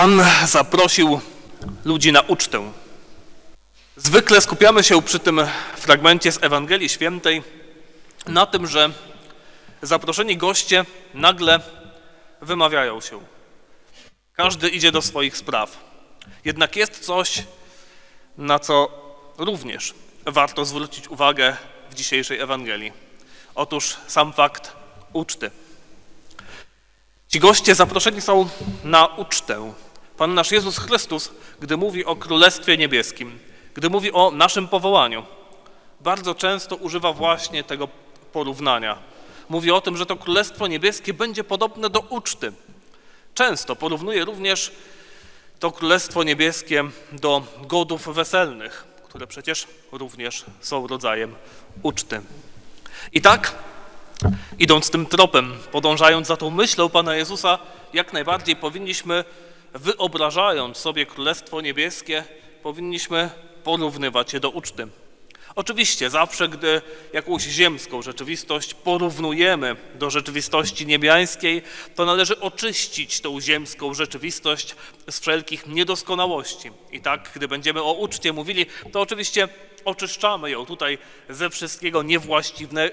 Pan zaprosił ludzi na ucztę. Zwykle skupiamy się przy tym fragmencie z Ewangelii Świętej na tym, że zaproszeni goście nagle wymawiają się. Każdy idzie do swoich spraw. Jednak jest coś, na co również warto zwrócić uwagę w dzisiejszej Ewangelii. Otóż sam fakt uczty. Ci goście zaproszeni są na ucztę. Pan nasz Jezus Chrystus, gdy mówi o Królestwie Niebieskim, gdy mówi o naszym powołaniu, bardzo często używa właśnie tego porównania. Mówi o tym, że to Królestwo Niebieskie będzie podobne do uczty. Często porównuje również to Królestwo Niebieskie do godów weselnych, które przecież również są rodzajem uczty. I tak, idąc tym tropem, podążając za tą myślą Pana Jezusa, jak najbardziej powinniśmy, wyobrażając sobie Królestwo Niebieskie, powinniśmy porównywać je do uczty. Oczywiście, zawsze gdy jakąś ziemską rzeczywistość porównujemy do rzeczywistości niebiańskiej, to należy oczyścić tą ziemską rzeczywistość z wszelkich niedoskonałości. I tak, gdy będziemy o uczcie mówili, to oczywiście oczyszczamy ją tutaj ze wszystkiego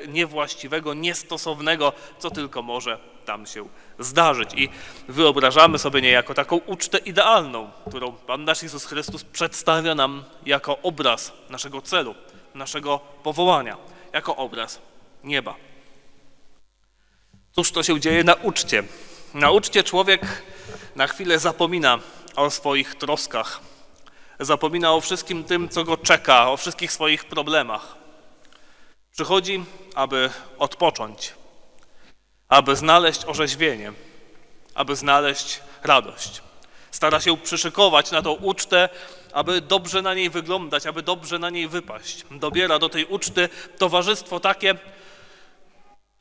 niewłaściwego, niestosownego, co tylko może tam się zdarzyć. I wyobrażamy sobie niejako taką ucztę idealną, którą Pan nasz Jezus Chrystus przedstawia nam jako obraz naszego celu naszego powołania, jako obraz nieba. Cóż to się dzieje na uczcie? Na uczcie człowiek na chwilę zapomina o swoich troskach, zapomina o wszystkim tym, co go czeka, o wszystkich swoich problemach. Przychodzi, aby odpocząć, aby znaleźć orzeźwienie, aby znaleźć radość. Stara się przyszykować na tą ucztę aby dobrze na niej wyglądać, aby dobrze na niej wypaść. Dobiera do tej uczty towarzystwo takie,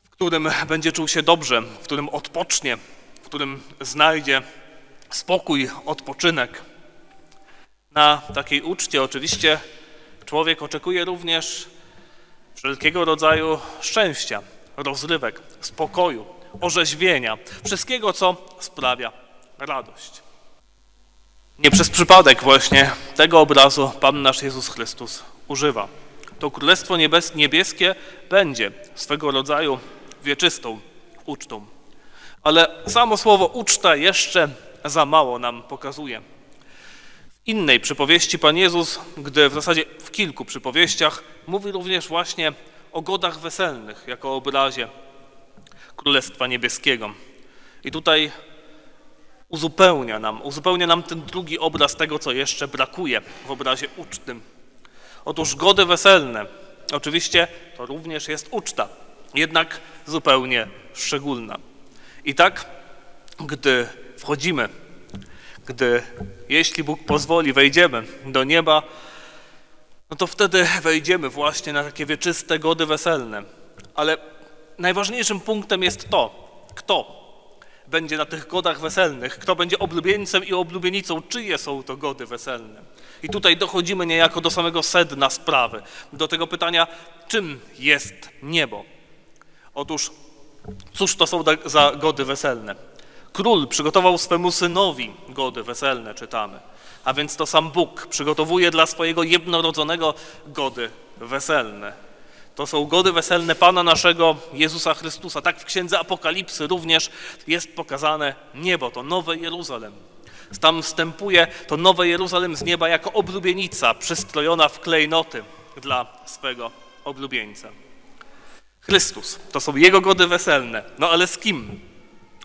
w którym będzie czuł się dobrze, w którym odpocznie, w którym znajdzie spokój, odpoczynek. Na takiej uczcie oczywiście człowiek oczekuje również wszelkiego rodzaju szczęścia, rozrywek, spokoju, orzeźwienia, wszystkiego, co sprawia radość. Nie przez przypadek właśnie tego obrazu Pan nasz Jezus Chrystus używa. To Królestwo Niebieskie będzie swego rodzaju wieczystą ucztą. Ale samo słowo uczta jeszcze za mało nam pokazuje. W innej przypowieści Pan Jezus, gdy w zasadzie w kilku przypowieściach, mówi również właśnie o godach weselnych jako obrazie Królestwa Niebieskiego. I tutaj uzupełnia nam, uzupełnia nam ten drugi obraz tego, co jeszcze brakuje w obrazie ucztym. Otóż gody weselne, oczywiście to również jest uczta, jednak zupełnie szczególna. I tak, gdy wchodzimy, gdy, jeśli Bóg pozwoli, wejdziemy do nieba, no to wtedy wejdziemy właśnie na takie wieczyste gody weselne. Ale najważniejszym punktem jest to, kto będzie na tych godach weselnych, kto będzie oblubieńcem i oblubienicą, czyje są to gody weselne. I tutaj dochodzimy niejako do samego sedna sprawy, do tego pytania, czym jest niebo. Otóż, cóż to są za gody weselne? Król przygotował swemu synowi gody weselne, czytamy. A więc to sam Bóg przygotowuje dla swojego jednorodzonego gody weselne. To są gody weselne Pana naszego Jezusa Chrystusa. Tak w Księdze Apokalipsy również jest pokazane niebo, to Nowe Jeruzalem. Tam wstępuje to Nowe Jeruzalem z nieba jako oblubienica przystrojona w klejnoty dla swego oblubieńca. Chrystus, to są Jego gody weselne. No ale z kim?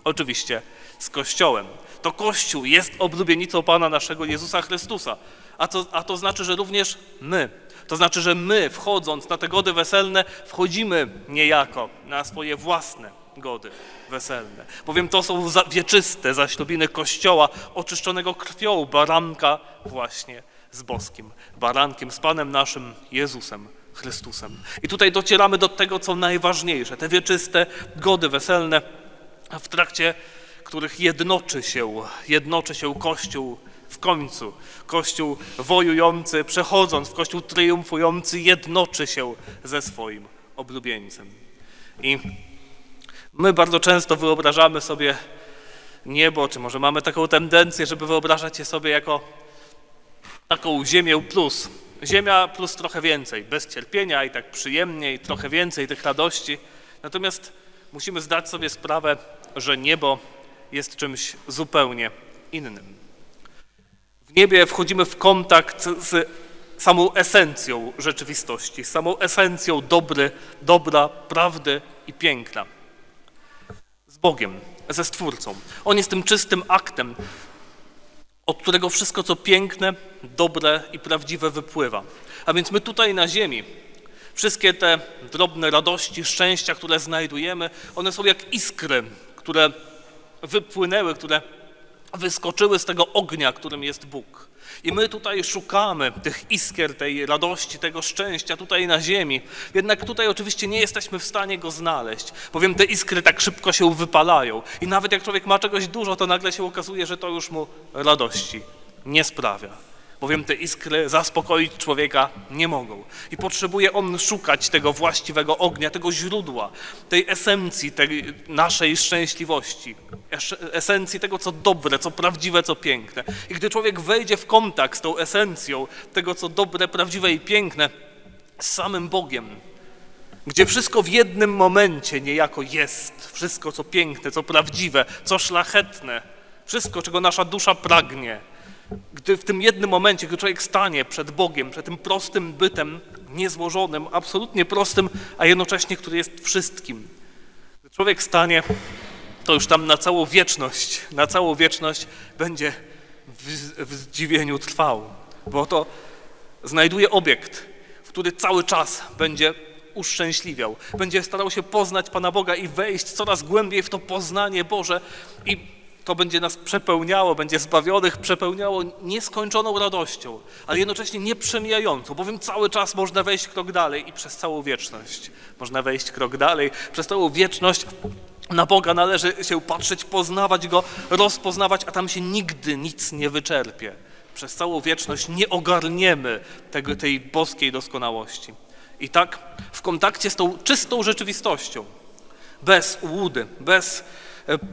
Oczywiście z Kościołem. To Kościół jest oblubienicą Pana naszego Jezusa Chrystusa. A to, a to znaczy, że również my to znaczy, że my, wchodząc na te gody weselne, wchodzimy niejako na swoje własne gody weselne. Bowiem to są wieczyste zaślubiny Kościoła oczyszczonego krwią baranka właśnie z boskim barankiem, z Panem naszym Jezusem Chrystusem. I tutaj docieramy do tego, co najważniejsze, te wieczyste gody weselne, w trakcie których jednoczy się, jednoczy się Kościół w końcu Kościół wojujący, przechodząc w Kościół triumfujący, jednoczy się ze swoim oblubieńcem. I my bardzo często wyobrażamy sobie niebo, czy może mamy taką tendencję, żeby wyobrażać je sobie jako taką ziemię plus. Ziemia plus trochę więcej, bez cierpienia i tak przyjemniej, trochę więcej tych radości. Natomiast musimy zdać sobie sprawę, że niebo jest czymś zupełnie innym. W niebie wchodzimy w kontakt z samą esencją rzeczywistości, samą esencją dobry, dobra, prawdy i piękna. Z Bogiem, ze Stwórcą. On jest tym czystym aktem, od którego wszystko, co piękne, dobre i prawdziwe wypływa. A więc my tutaj na ziemi, wszystkie te drobne radości, szczęścia, które znajdujemy, one są jak iskry, które wypłynęły, które wyskoczyły z tego ognia, którym jest Bóg. I my tutaj szukamy tych iskier, tej radości, tego szczęścia tutaj na ziemi. Jednak tutaj oczywiście nie jesteśmy w stanie go znaleźć, bowiem te iskry tak szybko się wypalają. I nawet jak człowiek ma czegoś dużo, to nagle się okazuje, że to już mu radości nie sprawia bowiem te iskry zaspokoić człowieka nie mogą. I potrzebuje on szukać tego właściwego ognia, tego źródła, tej esencji tej naszej szczęśliwości, esencji tego, co dobre, co prawdziwe, co piękne. I gdy człowiek wejdzie w kontakt z tą esencją tego, co dobre, prawdziwe i piękne, z samym Bogiem, gdzie wszystko w jednym momencie niejako jest, wszystko co piękne, co prawdziwe, co szlachetne, wszystko, czego nasza dusza pragnie, gdy w tym jednym momencie, gdy człowiek stanie przed Bogiem, przed tym prostym bytem, niezłożonym, absolutnie prostym, a jednocześnie, który jest wszystkim. Gdy człowiek stanie, to już tam na całą wieczność, na całą wieczność będzie w, w zdziwieniu trwał, bo to znajduje obiekt, w który cały czas będzie uszczęśliwiał, będzie starał się poznać Pana Boga i wejść coraz głębiej w to poznanie Boże i to będzie nas przepełniało, będzie zbawionych przepełniało nieskończoną radością, ale jednocześnie nieprzemijającą, bowiem cały czas można wejść krok dalej i przez całą wieczność można wejść krok dalej. Przez całą wieczność na Boga należy się patrzeć, poznawać Go, rozpoznawać, a tam się nigdy nic nie wyczerpie. Przez całą wieczność nie ogarniemy tego, tej boskiej doskonałości. I tak w kontakcie z tą czystą rzeczywistością, bez ułudy, bez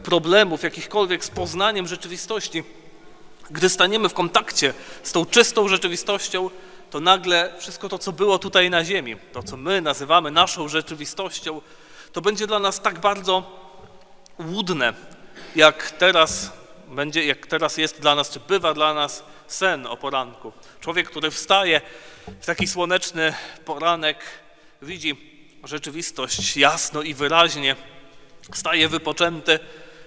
problemów, jakichkolwiek z poznaniem rzeczywistości, gdy staniemy w kontakcie z tą czystą rzeczywistością, to nagle wszystko to, co było tutaj na ziemi, to, co my nazywamy naszą rzeczywistością, to będzie dla nas tak bardzo łudne, jak teraz będzie, jak teraz jest dla nas, czy bywa dla nas sen o poranku. Człowiek, który wstaje w taki słoneczny poranek, widzi rzeczywistość jasno i wyraźnie, Staje wypoczęty,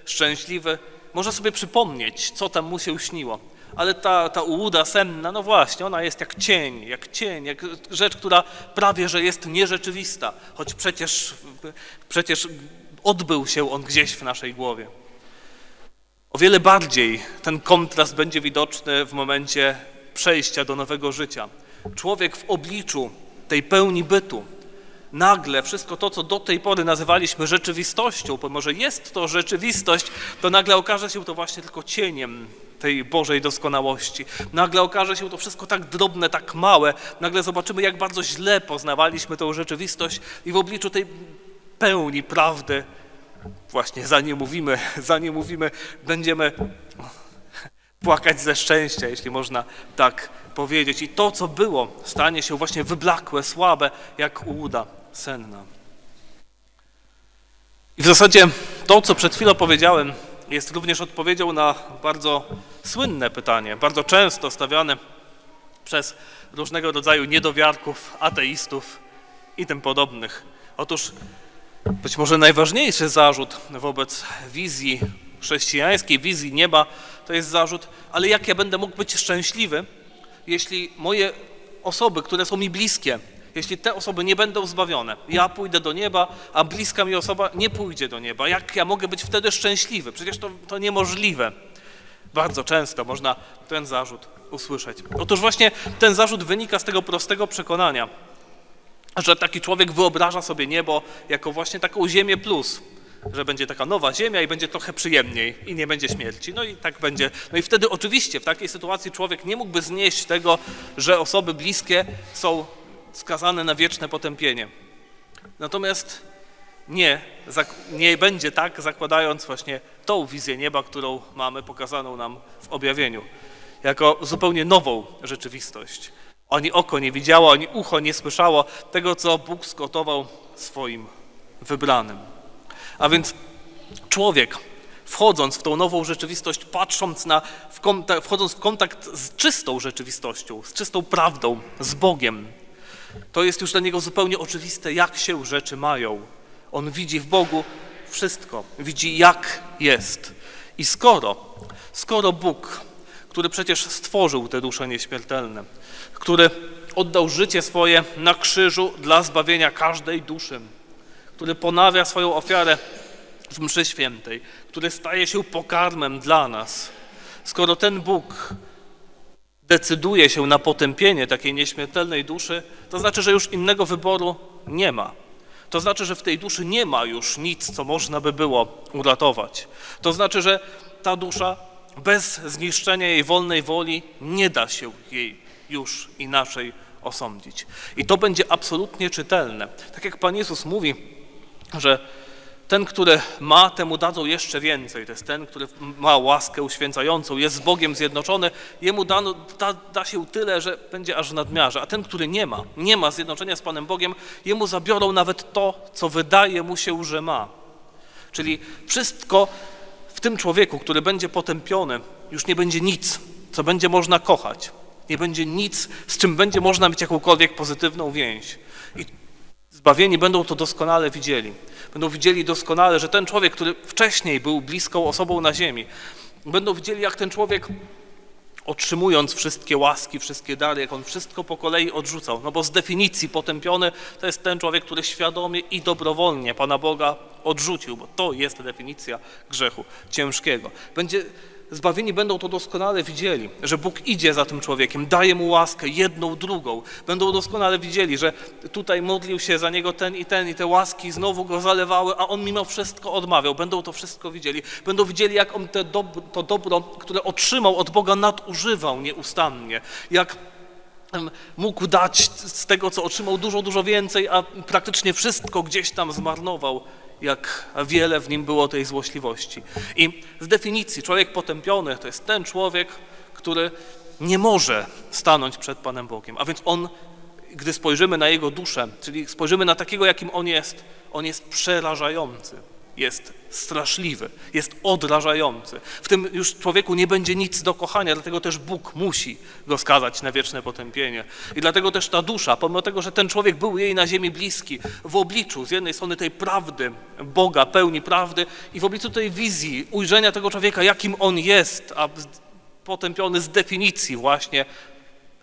szczęśliwy, może sobie przypomnieć, co tam mu się śniło. Ale ta, ta ułuda senna, no właśnie, ona jest jak cień, jak cień, jak rzecz, która prawie że jest nierzeczywista, choć przecież, przecież odbył się on gdzieś w naszej głowie. O wiele bardziej ten kontrast będzie widoczny w momencie przejścia do nowego życia. Człowiek w obliczu tej pełni bytu, nagle wszystko to, co do tej pory nazywaliśmy rzeczywistością, pomimo że jest to rzeczywistość, to nagle okaże się to właśnie tylko cieniem tej Bożej doskonałości. Nagle okaże się to wszystko tak drobne, tak małe. Nagle zobaczymy, jak bardzo źle poznawaliśmy tą rzeczywistość i w obliczu tej pełni prawdy, właśnie za nie mówimy, za nie mówimy, będziemy płakać ze szczęścia, jeśli można tak powiedzieć. I to, co było, stanie się właśnie wyblakłe, słabe, jak ułuda senna. I w zasadzie to, co przed chwilą powiedziałem, jest również odpowiedzią na bardzo słynne pytanie, bardzo często stawiane przez różnego rodzaju niedowiarków, ateistów i tym podobnych. Otóż być może najważniejszy zarzut wobec wizji chrześcijańskiej, wizji nieba, to jest zarzut, ale jak ja będę mógł być szczęśliwy, jeśli moje osoby, które są mi bliskie, jeśli te osoby nie będą zbawione, ja pójdę do nieba, a bliska mi osoba nie pójdzie do nieba. Jak ja mogę być wtedy szczęśliwy? Przecież to, to niemożliwe. Bardzo często można ten zarzut usłyszeć. Otóż właśnie ten zarzut wynika z tego prostego przekonania, że taki człowiek wyobraża sobie niebo jako właśnie taką ziemię plus, że będzie taka nowa ziemia i będzie trochę przyjemniej i nie będzie śmierci. No i tak będzie. No i wtedy oczywiście w takiej sytuacji człowiek nie mógłby znieść tego, że osoby bliskie są skazane na wieczne potępienie. Natomiast nie, nie będzie tak, zakładając właśnie tą wizję nieba, którą mamy pokazaną nam w objawieniu, jako zupełnie nową rzeczywistość. Ani oko nie widziało, ani ucho nie słyszało tego, co Bóg skotował swoim wybranym. A więc człowiek, wchodząc w tą nową rzeczywistość, patrząc na, w kontakt, wchodząc w kontakt z czystą rzeczywistością, z czystą prawdą, z Bogiem, to jest już dla niego zupełnie oczywiste, jak się rzeczy mają. On widzi w Bogu wszystko, widzi jak jest. I skoro, skoro Bóg, który przecież stworzył te dusze nieśmiertelne, który oddał życie swoje na krzyżu dla zbawienia każdej duszy, który ponawia swoją ofiarę w mszy świętej, który staje się pokarmem dla nas, skoro ten Bóg decyduje się na potępienie takiej nieśmiertelnej duszy, to znaczy, że już innego wyboru nie ma. To znaczy, że w tej duszy nie ma już nic, co można by było uratować. To znaczy, że ta dusza bez zniszczenia jej wolnej woli nie da się jej już inaczej osądzić. I to będzie absolutnie czytelne. Tak jak Pan Jezus mówi, że ten, który ma, temu dadzą jeszcze więcej. To jest ten, który ma łaskę uświęcającą, jest z Bogiem zjednoczony, jemu da, da, się tyle, że będzie aż w nadmiarze. A ten, który nie ma, nie ma zjednoczenia z Panem Bogiem, jemu zabiorą nawet to, co wydaje mu się, że ma. Czyli wszystko w tym człowieku, który będzie potępiony, już nie będzie nic, co będzie można kochać. Nie będzie nic, z czym będzie można mieć jakąkolwiek pozytywną więź. I zbawieni będą to doskonale widzieli będą widzieli doskonale, że ten człowiek, który wcześniej był bliską osobą na ziemi, będą widzieli, jak ten człowiek otrzymując wszystkie łaski, wszystkie dary, jak on wszystko po kolei odrzucał. No bo z definicji potępiony to jest ten człowiek, który świadomie i dobrowolnie Pana Boga odrzucił, bo to jest definicja grzechu ciężkiego. Będzie zbawieni będą to doskonale widzieli, że Bóg idzie za tym człowiekiem, daje mu łaskę, jedną, drugą. Będą doskonale widzieli, że tutaj modlił się za niego ten i ten i te łaski znowu go zalewały, a on mimo wszystko odmawiał. Będą to wszystko widzieli. Będą widzieli, jak on to dobro, które otrzymał od Boga, nadużywał nieustannie. Jak mógł dać z tego, co otrzymał, dużo, dużo więcej, a praktycznie wszystko gdzieś tam zmarnował jak wiele w nim było tej złośliwości. I z definicji człowiek potępiony to jest ten człowiek, który nie może stanąć przed Panem Bogiem. A więc on, gdy spojrzymy na jego duszę, czyli spojrzymy na takiego, jakim on jest, on jest przerażający jest straszliwy, jest odrażający. W tym już człowieku nie będzie nic do kochania, dlatego też Bóg musi go skazać na wieczne potępienie. I dlatego też ta dusza, pomimo tego, że ten człowiek był jej na ziemi bliski, w obliczu z jednej strony tej prawdy Boga, pełni prawdy i w obliczu tej wizji, ujrzenia tego człowieka, jakim on jest, a potępiony z definicji właśnie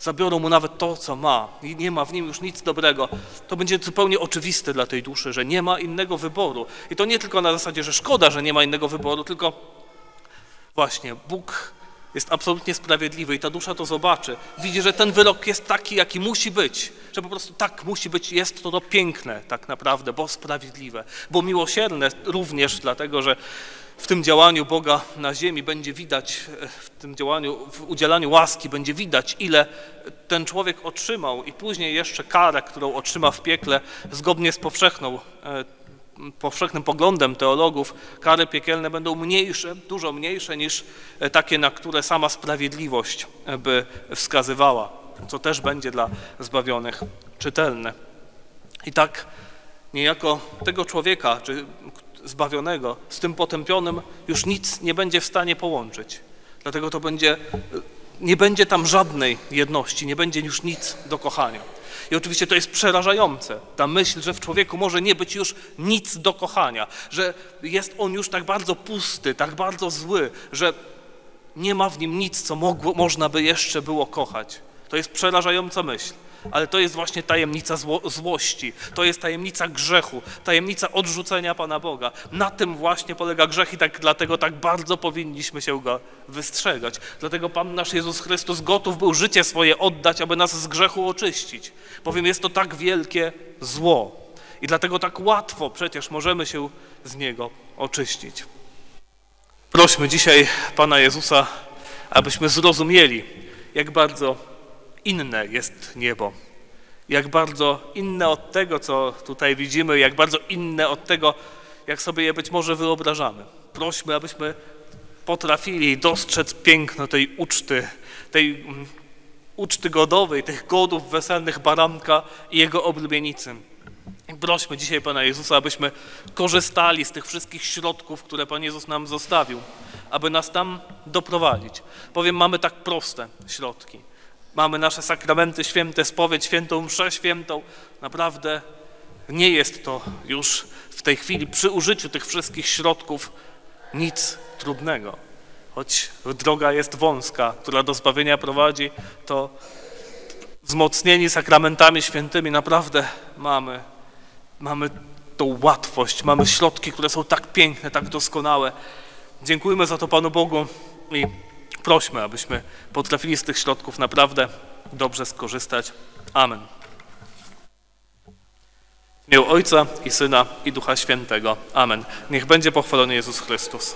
zabiorą mu nawet to, co ma i nie ma w nim już nic dobrego, to będzie zupełnie oczywiste dla tej duszy, że nie ma innego wyboru. I to nie tylko na zasadzie, że szkoda, że nie ma innego wyboru, tylko właśnie Bóg jest absolutnie sprawiedliwy i ta dusza to zobaczy. Widzi, że ten wyrok jest taki, jaki musi być, że po prostu tak musi być, jest to, to piękne tak naprawdę, bo sprawiedliwe, bo miłosierne również dlatego, że w tym działaniu Boga na ziemi będzie widać, w tym działaniu, w udzielaniu łaski będzie widać, ile ten człowiek otrzymał i później jeszcze karę, którą otrzyma w piekle, zgodnie z powszechną, e, powszechnym poglądem teologów, kary piekielne będą mniejsze, dużo mniejsze niż e, takie, na które sama sprawiedliwość e, by wskazywała, co też będzie dla zbawionych czytelne. I tak niejako tego człowieka, czy zbawionego z tym potępionym już nic nie będzie w stanie połączyć. Dlatego to będzie, nie będzie tam żadnej jedności, nie będzie już nic do kochania. I oczywiście to jest przerażające, ta myśl, że w człowieku może nie być już nic do kochania, że jest on już tak bardzo pusty, tak bardzo zły, że nie ma w nim nic, co mogło, można by jeszcze było kochać. To jest przerażająca myśl ale to jest właśnie tajemnica zło, złości, to jest tajemnica grzechu, tajemnica odrzucenia Pana Boga. Na tym właśnie polega grzech i tak, dlatego tak bardzo powinniśmy się go wystrzegać. Dlatego Pan nasz Jezus Chrystus gotów był życie swoje oddać, aby nas z grzechu oczyścić, bowiem jest to tak wielkie zło i dlatego tak łatwo przecież możemy się z niego oczyścić. Prośmy dzisiaj Pana Jezusa, abyśmy zrozumieli, jak bardzo inne jest niebo, jak bardzo inne od tego, co tutaj widzimy, jak bardzo inne od tego, jak sobie je być może wyobrażamy. Prośmy, abyśmy potrafili dostrzec piękno tej uczty, tej mm, uczty godowej, tych godów weselnych baranka i jego oblubienicy. Prośmy dzisiaj Pana Jezusa, abyśmy korzystali z tych wszystkich środków, które Pan Jezus nam zostawił, aby nas tam doprowadzić. Powiem, mamy tak proste środki. Mamy nasze sakramenty święte, spowiedź świętą, mszę świętą. Naprawdę nie jest to już w tej chwili przy użyciu tych wszystkich środków nic trudnego. Choć droga jest wąska, która do zbawienia prowadzi, to wzmocnieni sakramentami świętymi naprawdę mamy, mamy tą łatwość, mamy środki, które są tak piękne, tak doskonałe. Dziękujmy za to Panu Bogu i prośmy, abyśmy potrafili z tych środków naprawdę dobrze skorzystać. Amen. W imię Ojca i Syna i Ducha Świętego. Amen. Niech będzie pochwalony Jezus Chrystus.